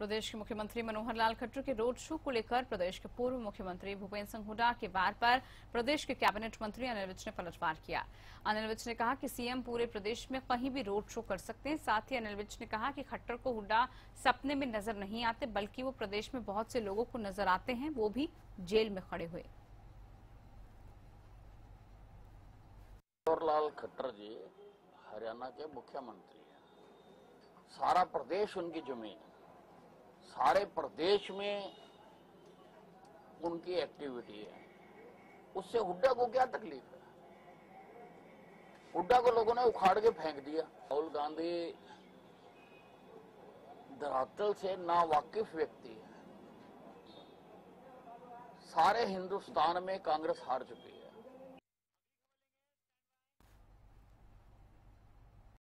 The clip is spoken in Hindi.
प्रदेश के मुख्यमंत्री मनोहर लाल खट्टर के रोड शो को लेकर प्रदेश के पूर्व मुख्यमंत्री भूपेन्द्र सिंह हुडा के वार पर प्रदेश के कैबिनेट मंत्री अनिल विज ने पलटवार किया। अनिल विज ने कहा कि सीएम पूरे प्रदेश में कहीं भी रोड शो कर सकते हैं। साथ ही अनिल विज ने कहा कि खट्टर को हुडा सपने में नज़र नहीं आते, बल्कि वो प्रदेश में बहुत से लोगों को नज़र आते हैं। वो भी जेल में खड़े हुए। लाल खट्टर जी हरियाणा के मुख्यमंत्री सारा प्रदेश उनकी ज़मीन है। सारे प्रदेश में उनकी एक्टिविटी है। उससे हुड्डा को क्या तकलीफ़ है? हुड्डा को लोगों ने उखाड़ के फेंक दिया। राहुल गांधी धरातल से ना वाकिफ व्यक्ति है। सारे हिंदुस्तान में कांग्रेस हार चुकी है।